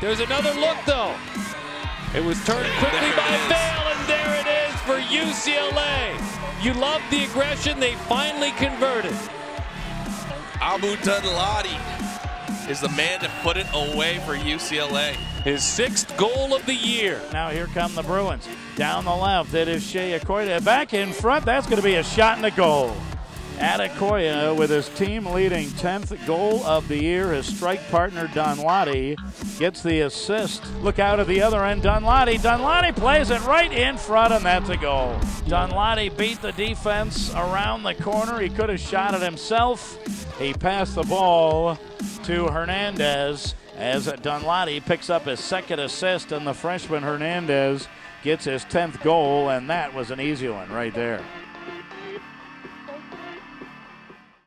There's another look, though. It was turned quickly by Vale, and there it is for UCLA. You love the aggression. They finally converted. Abu Danladi is the man to put it away for UCLA. His sixth goal of the year. Now here come the Bruins. Down the left, it is Shea Okoye. Back in front, that's going to be a shot in a goal. Adekoya with his team leading 10th goal of the year. His strike partner Danladi gets the assist. Look out at the other end, Danladi. Danladi plays it right in front, and that's a goal. Danladi beat the defense around the corner. He could have shot it himself. He passed the ball to Hernandez as Danladi picks up his second assist, and the freshman Hernandez gets his 10th goal, and that was an easy one right there.